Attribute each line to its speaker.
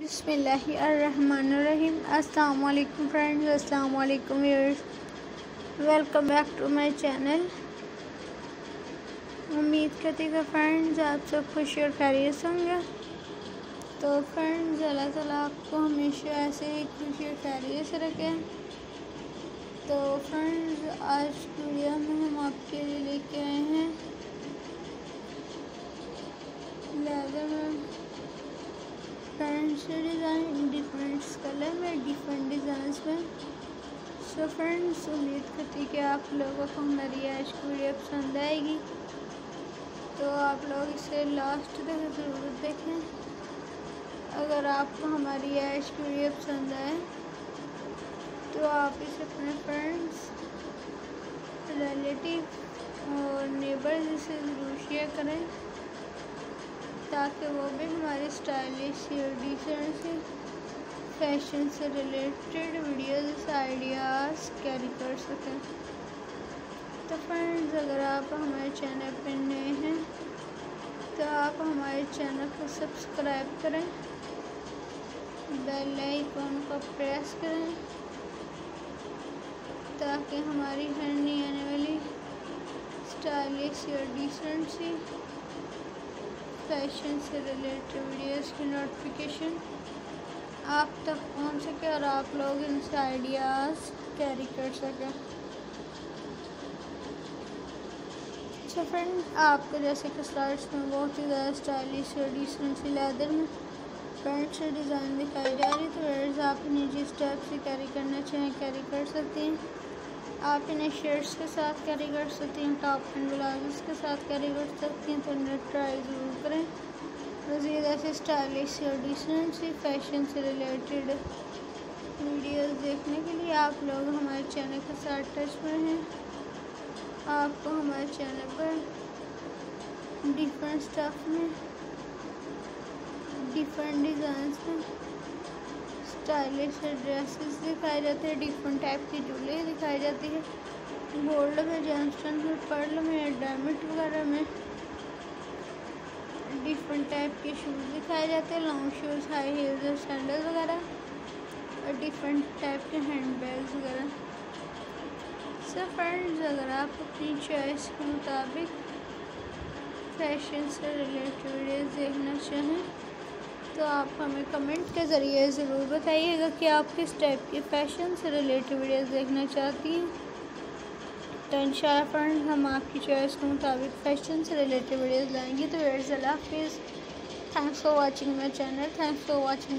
Speaker 1: بسم اللہ الرحمن الرحیم۔ السلام علیکم فرینڈز، السلام علیکم viewers welcome back to my channel. امید کرتی کہ فرینڈز آپ سب خوشی اور خیریت ہوں گے۔ تو فرینڈز، اللہ تعالیٰ آپ کو ہمیشہ ایسے ہی خوشی اور خیریت سے رکھیں تو فرینڈز، آج ویڈیو میں ہم آپ کے لیے لے کے آئے ہیں۔ لیدر میں فرینڈس ڈیزائن ڈفرینٹ کلر میں ڈفرینٹ ڈیزائنس میں سو فرینڈس امید کرتی کہ آپ لوگوں کو ہماری آج کی ویڈیو پسند آئے گی تو آپ لوگ اسے لاسٹ تک ضرور دیکھیں اگر آپ کو ہماری آج کی ویڈیو پسند آئے تو آپ اسے اپنے فرینڈس ریلیٹیو اور نیبرز سے ضرور شیئر کریں تاکہ وہ بھی ہماری اسٹائلش اور ڈیسنٹ سے فیشن سے ریلیٹڈ ویڈیوز آئیڈیاز کیری کر سکیں۔ تو فرینڈز اگر آپ ہمارے چینل پہ نئے ہیں، تو آپ ہمارے چینل کو سبسکرائب کریں۔ بیل آئیکن کو پریس کریں۔ تاکہ ہماری ہر نئی آنے والی اسٹائلش اور ڈیسنٹ سی فیشن سے ریلیٹڈ ویڈیوز کی نوٹیفیکیشن۔ آپ تک پہنچ سکے اور آپ لوگ ان سے آئیڈیاز کیری کر سکیں۔ اچھا فرینڈ، آپ کو جیسے کہ سلائڈس میں بہت ہی زیادہ اسٹائلش اور ڈیسنٹ سی لیدر میں پینٹ سے ڈیزائن دکھائی جا رہی تو ویئرز آپ انہیں جس ٹائپ سے کیری کرنا چاہیں کیری کر سکتے ہیں۔ آپ انہیں شرٹس کے ساتھ کیری کر سکتی ہیں، ٹاپ اینڈ بلازز کے ساتھ کیری کر سکتی ہیں، تو انہیں ٹرائی ضرور کریں۔ مزید ایسے اسٹائلش اور ڈیسنٹ سی فیشن سے ریلیٹڈ ویڈیوز دیکھنے کے لیے آپ لوگ ہمارے چینل کے ساتھ ٹچ میں ہیں۔ آپ کو ہمارے چینل پر ڈیفرنٹ اسٹف میں ڈیفرنٹ ڈیزائنس میں اسٹائلش ڈریسز دکھائے جاتے ہیں ڈفرنٹ ٹائپ کی جولری دکھائی جاتی ہے گولڈ میں جیمسٹن میں پرل میں ڈائمنڈ وغیرہ میں ڈفرنٹ ٹائپ کے شوز دکھائے جاتے ہیں۔ لانگ شوز ہائی ہیلز اور سینڈل وغیرہ۔ اور ڈفرنٹ ٹائپ کے ہینڈ بیگز وغیرہ۔ سو فرینڈز اگر آپ اپنی چوائس کے مطابق فیشن سے ریلیٹڈ ویڈیوز دیکھنا چاہیں تو آپ ہمیں کمنٹ کے ذریعے ضرور بتائیے گا کہ آپ کس ٹائپ کی فیشن سے ریلیٹڈ ویڈیوز دیکھنا چاہتی ہیں۔ تو ان شاء اللہ فرینڈ ہم آپ کی چوائس کے مطابق فیشن سے ریلیٹڈ ویڈیوز لائیں گے۔ تو ویئرز اللہ حافظ۔ Thanks for watching my channel thanks for watching